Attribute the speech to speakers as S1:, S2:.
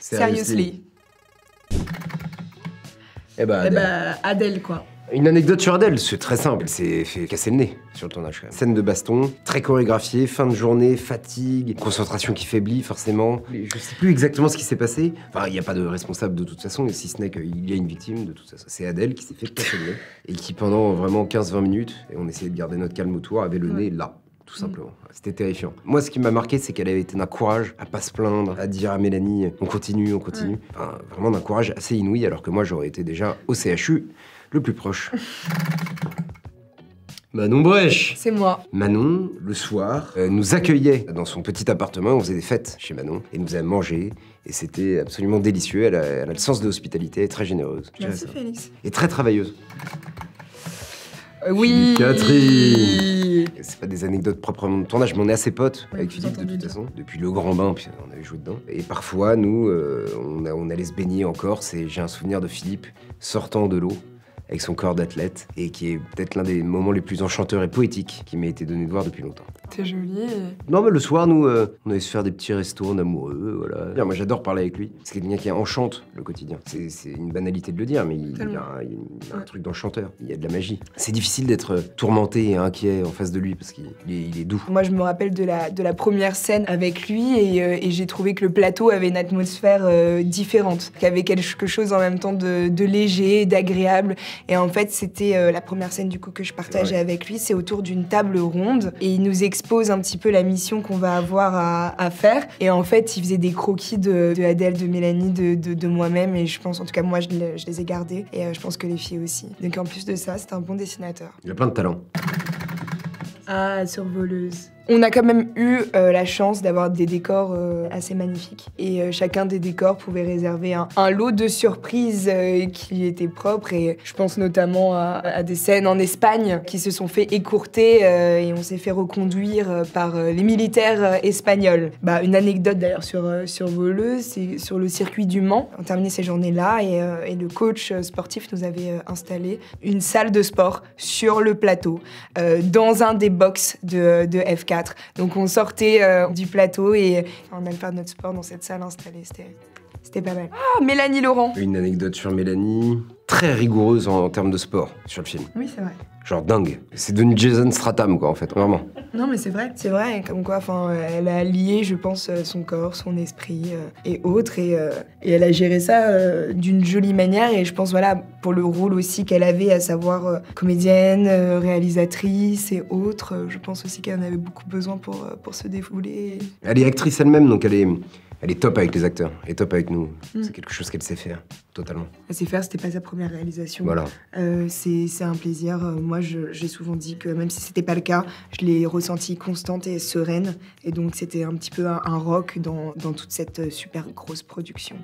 S1: Seriously.
S2: Eh bah,
S1: Eh
S2: Adèle.
S1: bah, Adèle, quoi.
S2: Une anecdote sur Adèle, c'est très simple. Elle s'est fait casser le nez sur le tournage. quand même. Scène de baston, très chorégraphiée, fin de journée, fatigue, concentration qui faiblit forcément. Je sais plus exactement ce qui s'est passé. Enfin, il n'y a pas de responsable de toute façon, si ce n'est qu'il y a une victime de toute façon. C'est Adèle qui s'est fait casser le nez et qui pendant vraiment 15-20 minutes, et on essayait de garder notre calme autour, avait le nez là. Tout simplement. C'était terrifiant. Moi, ce qui m'a marqué, c'est qu'elle avait été d'un courage à pas se plaindre, à dire à Mélanie, on continue, on continue. Enfin, vraiment d'un courage assez inouï, alors que moi, j'aurais été déjà au CHU le plus proche. Manon Brèche
S1: C'est moi.
S2: Manon, le soir, euh, nous accueillait dans son petit appartement. On faisait des fêtes chez Manon et nous a mangé. Et c'était absolument délicieux. Elle a, elle a le sens de l'hospitalité, elle est très généreuse.
S1: Merci. Félix.
S2: Et très travailleuse.
S1: Euh, oui.
S2: Catherine. C'est pas des anecdotes proprement de tournage, mais on est assez potes avec Philippe de toute façon. Depuis le grand bain, puis on avait joué dedans. Et parfois, nous, euh, on, a- on allait se baigner en Corse. Et j'ai un souvenir de Philippe sortant de l'eau avec son corps d'athlète et qui est peut-être l'un des moments les plus enchanteurs et poétiques qui m'a été donné de voir depuis longtemps.
S1: T'es jolie.
S2: Non, mais le soir, nous, euh, on allait se faire des petits restos en amoureux, voilà. Moi, j'adore parler avec lui. C'est quelqu'un qui enchante le quotidien. C'est une banalité de le dire, mais il, a, il a un
S1: Ouais.
S2: truc d'enchanteur. Il y a de la magie. C'est difficile d'être tourmenté et inquiet en face de lui parce qu'il il est, il est doux.
S1: Moi, je me rappelle de la, de la première scène avec lui et, euh, et j'ai trouvé que le plateau avait une atmosphère euh, différente, qu'il y avait quelque chose en même temps de, de léger, d'agréable. Et en fait, c'était euh, la première scène du coup que je partageais
S2: Ouais.
S1: avec lui. C'est autour d'une table ronde et il nous expose un petit peu la mission qu'on va avoir à, à faire. Et en fait, il faisait des croquis de, de Adèle, de Mélanie, de, de, de moi-même. Et je pense, en tout cas, moi, je, les- je les ai gardés. Et euh, je pense que les filles aussi. Donc en plus de ça, c'est un bon dessinateur.
S2: Il a plein de talent.
S1: Ah, survoleuse. On a quand même eu euh, la chance d'avoir des décors euh, assez magnifiques. Et euh, chacun des décors pouvait réserver un, lot de surprises qui étaient propres. Et je pense notamment à, des scènes en Espagne qui se sont fait écourter et on s'est fait reconduire par les militaires espagnols. Bah, une anecdote d'ailleurs sur, sur Voleuse, c'est sur le circuit du Mans. On terminait ces journées-là et, et le coach sportif nous avait installé une salle de sport sur le plateau dans un des box de, de F4. Donc on sortait euh, du plateau et on allait faire notre sport dans cette salle installée. C'était, c'était pas mal. Ah, Mélanie Laurent
S2: Une anecdote sur Mélanie, très rigoureuse en, en termes de sport sur le film.
S1: Oui, c'est vrai.
S2: Genre dingue. C'est devenu Jason Stratham, quoi, en fait, vraiment.
S1: Non, mais c'est vrai. C'est vrai, comme quoi, enfin, elle a lié, je pense, euh, son corps, son esprit euh, et autres, et, euh, et elle a géré ça euh, d'une jolie manière. Et je pense, voilà, pour le rôle aussi qu'elle avait, à savoir euh, comédienne, euh, réalisatrice et autres, euh, je pense aussi qu'elle en avait beaucoup besoin pour, euh, pour se défouler.
S2: Elle est actrice elle-même, donc elle est, elle est top avec les acteurs. Elle est top avec nous.
S1: Mm.
S2: C'est quelque chose qu'elle sait faire, totalement.
S1: Elle sait faire, c'était pas sa première réalisation.
S2: Voilà.
S1: Euh, c'est un plaisir. Euh, Moi, j'ai souvent dit que même si c'était pas le cas, je l'ai ressentie constante et sereine. Et donc, c'était un petit peu un, un rock dans, dans toute cette euh, super grosse production.